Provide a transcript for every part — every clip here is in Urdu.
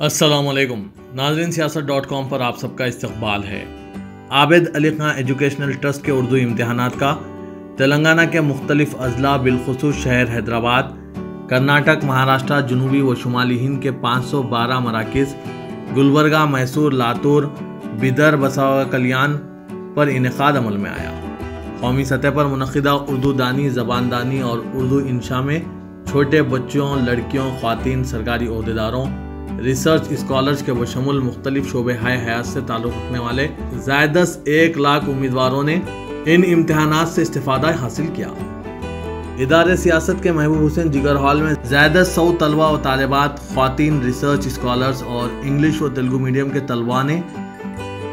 السلام علیکم۔ ناظرین، سیاست ڈاٹ کام پر آپ سب کا استقبال ہے۔ عابد علی خان ایجوکیشنل ٹرسٹ کے اردو امتحانات کا، تلنگانہ کے مختلف اضلاع بالخصوص شہر حیدرآباد، کرناٹک، مہاراشٹرا، جنوبی و شمالی ہند کے پانچ سو بارہ مراکز، گلبرگہ، میسور، لاتور بیدر بساوا کلیان پر انعقاد عمل میں آیا۔ قومی سطح پر منعقدہ اردو دانی، زبان دانی اور اردو انشاء میں چھوٹے بچوں، لڑکیوں، خواتین، سرکاری عہدیداروں ریسرچ اسکالرز کے بشمول مختلف شعبے ہائے حیات سے تعلق رکھنے والے زائدس ایک لاکھ امیدواروں نے ان امتحانات سے استفادہ حاصل کیا۔ ادارے سیاست کے محبوب حسین جگر ہال میں زائدہ سو طلبہ و طالبات، خواتین، ریسرچ اسکالرز اور انگلش و تلگو میڈیم کے طلبہ نے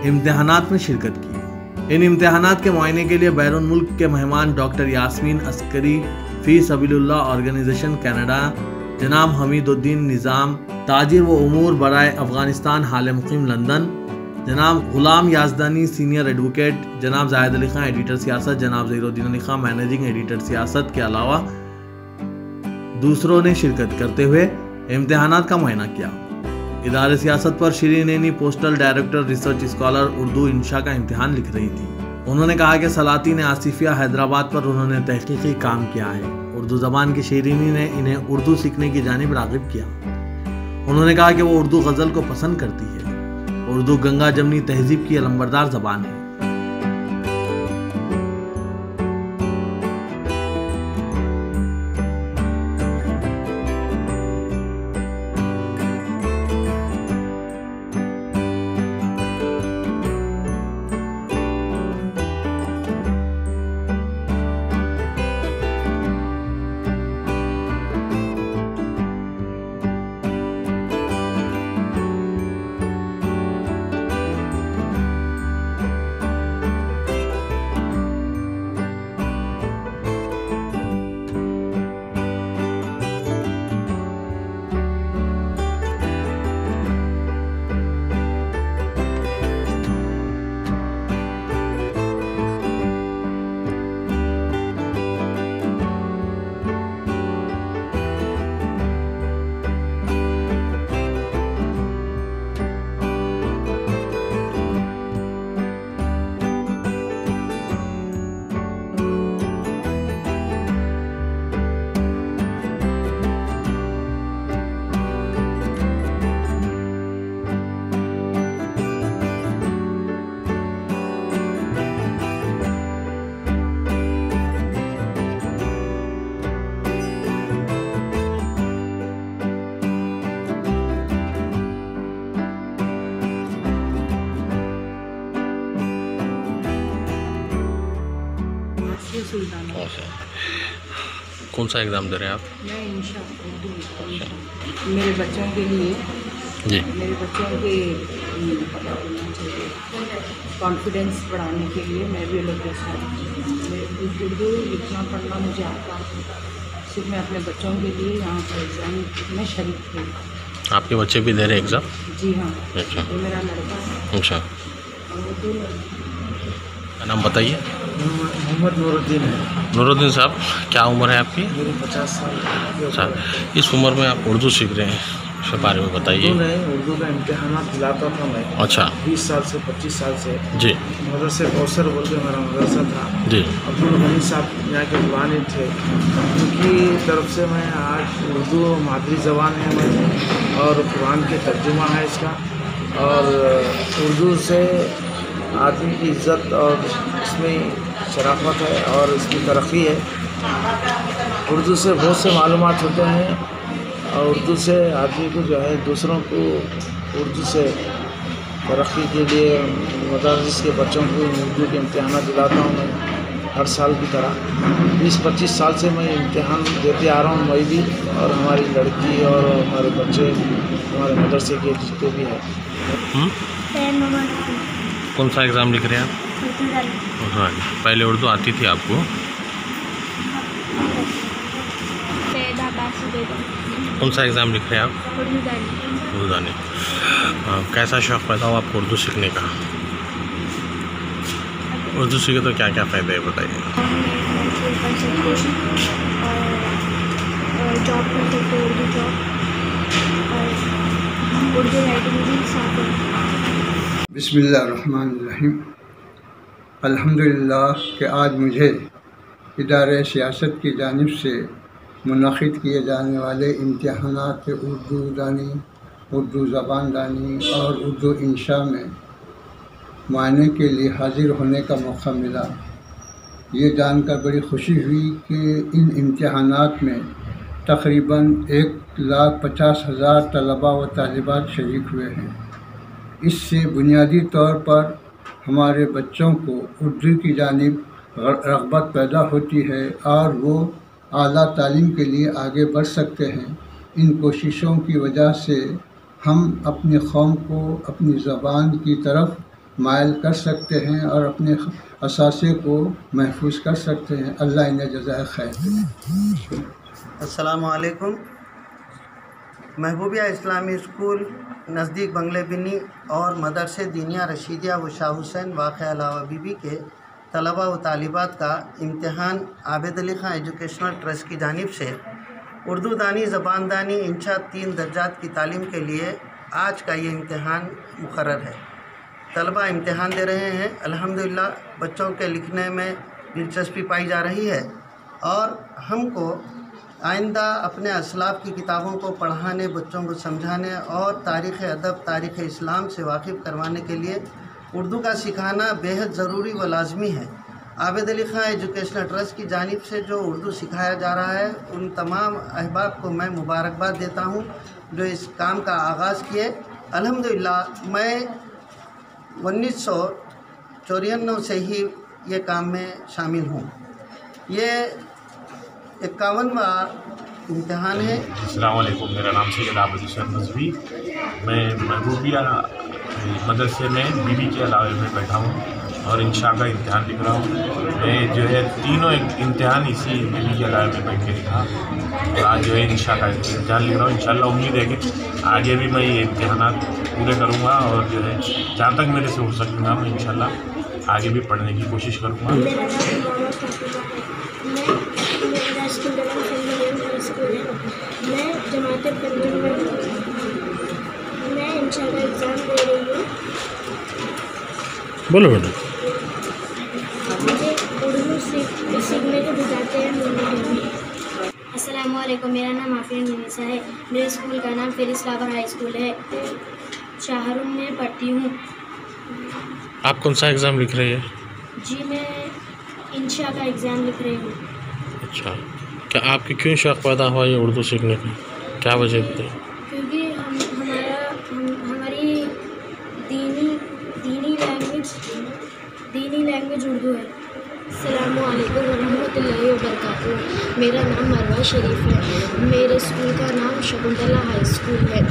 امتحانات میں شرکت کی۔ ان امتحانات کے معائنے کے لیے بیرون ملک کے مہمان ڈاکٹر یاسمین عسکری، فی سبیل اللہ آرگنائزیشن کینیڈا جناب حمید الدین نظام تاجر و امور برائے افغانستان حال مقیم لندن، جناب غلام یازدانی سینئر ایڈوکیٹ، جناب زاہد علی خان ایڈیٹر سیاست، جناب زہیر الدین علی خان مینیجنگ ایڈیٹر سیاست کے علاوہ دوسروں نے شرکت کرتے ہوئے امتحانات کا معائنہ کیا۔ ادارے سیاست پر Shri Naini postal director, research scholar Urdu انشاء کا امتحان لکھ رہی تھی۔ انہوں نے کہا کہ سلاطین آصفیہ حیدرآباد پر انہوں نے تحقیقی کام کیا ہے۔ اردو زبان کی شیرینی نے انہیں اردو سیکھنے کی جانب راغب کیا۔ انہوں نے کہا کہ وہ اردو غزل کو پسند کرتی ہے۔ اردو گنگا جمنی تہذیب کی علمبردار زبان ہے۔ کون سا ایگزام دے رہے ہیں آپ؟ میں انشاء اردو میرے بچوں کے لیے جی۔ میرے بچوں کے کانفیڈینس بڑھانے کے لیے میں بھی لوکیشن اردو لکھنا پڑھنا مجھے آتا صرف میں اپنے بچوں کے لیے یہاں پر ایگزام میں شریک تھی آپ کے بچے بھی دے رہے ہیں ایگزام جی ہاں۔ اچھا۔ میرا لڑکا ہے۔ اچھا اور وہ دو لڑکے کا نام بتائیے۔ محمد نور الدین ہے۔ نور الدین صاحب کیا عمر ہے آپ کی؟ میری پچاس سال۔ اچھا اس عمر میں آپ اردو سیکھ رہے ہیں اس کے بارے میں بتائیے۔ اردو نہیں اردو کا امتحانات دلاتا تھا میں۔ اچھا۔ بیس سال سے پچیس سال سے۔ جی۔ مدرسے کوثر بول کے میرا مدرسہ تھا۔ جی۔ عبد الغنی صاحب یہاں کے پرانے تھے۔ ان کی طرف سے میں آج اردو مادری زبان ہے میں اور قرآن کے ترجمہ ہے اس کا۔ اور اردو سے آدمی کی عزت اور اس میں شرافت ہے اور اس کی ترقی ہے۔ اردو سے بہت سے معلومات ہوتے ہیں اور اردو سے آدمی کو جو ہے دوسروں کو اردو سے ترقی کے لیے مدارس کے بچوں کو اردو کے امتحانات دلاتا ہوں میں ہر سال کی طرح۔ بیس پچیس سال سے میں امتحان دیتے آ رہا ہوں میں بھی اور ہماری لڑکی اور ہمارے بچے ہمارے مدرسے کے جتنے بھی ہیں؟ کون سا ایگزام لکھ رہے ہیں آپ؟ ہاں جی، پہلے اردو آتی تھی آپ کو۔ کون سا ایگزام لکھ رہے ہیں آپ؟ اردو۔ دانے ہاں، کیسا شوق پیدا ہوا آپ کو اردو سیکھنے کا؟ اردو سیکھے تو کیا کیا فائدے ہیں بتائیے۔ جاب کر سکتے اردو جاب۔ اور اردو رائٹنگ بھی صاف ہے۔ بسم اللہ الرحمن الرحیم۔ الحمد للہ کہ آج مجھے ادارہ سیاست کی جانب سے منعقد کیے جانے والے امتحانات اردو دانی، اردو زبان دانی اور اردو انشاء میں معائنے کے لیے حاضر ہونے کا موقع ملا۔ یہ جان کر بڑی خوشی ہوئی کہ ان امتحانات میں تقریباً ایک لاکھ پچاس ہزار طلباء و طالبات شریک ہوئے ہیں۔ اس سے بنیادی طور پر ہمارے بچوں کو اردو کی جانب رغبت پیدا ہوتی ہے اور وہ اعلیٰ تعلیم کے لیے آگے بڑھ سکتے ہیں۔ ان کوششوں کی وجہ سے ہم اپنی قوم کو اپنی زبان کی طرف مائل کر سکتے ہیں اور اپنے اثاثے کو محفوظ کر سکتے ہیں۔ اللہ انہیں جزائے خیر السلام علیکم۔ محبوبیہ اسلامی اسکول نزدیک بنگلے بنی اور مدرسے دینیا رشیدیہ و شاہ حسین واقع علاوہ بی بی کے طلباء و طالبات کا امتحان عابد علی خان ایجوکیشنل ٹرسٹ کی جانب سے۔ اردو دانی، زبان دانی انشاء تین درجات کی تعلیم کے لیے آج کا یہ امتحان مقرر ہے۔ طلبہ امتحان دے رہے ہیں۔ الحمدللہ، بچوں کے لکھنے میں دلچسپی پائی جا رہی ہے اور ہم کو آئندہ اپنے اسلاف کی کتابوں کو پڑھانے، بچوں کو سمجھانے اور تاریخ ادب، تاریخ اسلام سے واقف کروانے کے لیے اردو کا سکھانا بیحد ضروری و لازمی ہے۔ عابد علی خان ایجوکیشنل ٹرسٹ کی جانب سے جو اردو سکھایا جا رہا ہے، ان تمام احباب کو میں مبارکباد دیتا ہوں جو اس کام کا آغاز کیے۔ الحمدللہ، میں انیس سو چورانوے سے ہی یہ کام میں شامل ہوں۔ یہ اکاونواں امتحان ہے۔ السلام علیکم، میرا نام سید عابد حسین نظوی میں محبوبیہ مدرسے میں بی بی کے علاوے میں بیٹھا ہوں اور انشاء کا امتحان لکھ رہا ہوں۔ میں جو ہے تینوں امتحان اسی بی بی کے علاوے میں بیٹھ کے لکھا۔ اور آج جو ہے انشاء کا امتحان لکھ رہا ہوں۔ انشاءاللہ امید ہے کہ آگے بھی میں یہ امتحانات پورے کروں گا اور جو ہے جہاں تک میرے سے ہو سکوں گا، میں انشاءاللہ آگے بھی پڑھنے کی کوشش کروں گا۔ اسکول ہے میں جماعت میں ہوں میں ان شاء اللہ ایگزام دے رہی ہوں بولو بیٹا مجھے اردو سیکھ سیکھنے کے بتاتے ہیں السلام علیکم میرا نام آفرین منیسا ہے میرے اسکول کا نام فیرس لاور ہائی اسکول ہے شاہرون میں پڑھتی ہوں آپ کون سا ایگزام لکھ رہی ہے جی میں انشا کا ایگزام لکھ رہی ہوں اچھا کیا آپ کی کیوں شوق پیدا ہوا یہ اردو سیکھنے کا؟ کیا وجہ تھی؟ کیونکہ ہم ہمارا ہم ہماری دینی دینی لینگویج دینی لینگویج اردو ہے۔ السلام علیکم ورحمۃ اللہ وبرکاتہ۔ میرا نام مروہ شریف ہے۔ میرے اسکول کا نام شکنتلا ہائی اسکول ہے۔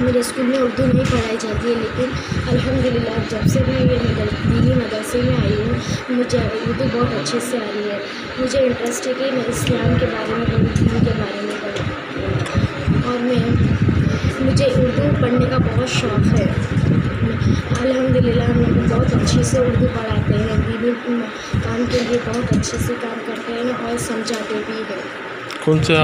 میرے اسکول میں اردو نہیں پڑھائی جاتی ہے، لیکن الحمد للہ جب سے میں یہ مدر دینی مدرسے میں آئی ہوں، مجھے اردو بہت اچھے سے آ رہی ہے۔ مجھے انٹرسٹ ہے کہ میں اسلام کے بارے میں پڑھوں دین کے بارے میں پڑھوں۔ اور میں، مجھے اردو پڑھنے کا بہت شوق ہے۔ الحمد للہ ہم لوگ بہت اچھے سے اردو پڑھاتے ہیں دینی کام کے لیے بہت اچھے سے کام کرتے ہیں اور سمجھاتے بھی ہیں۔ کون سے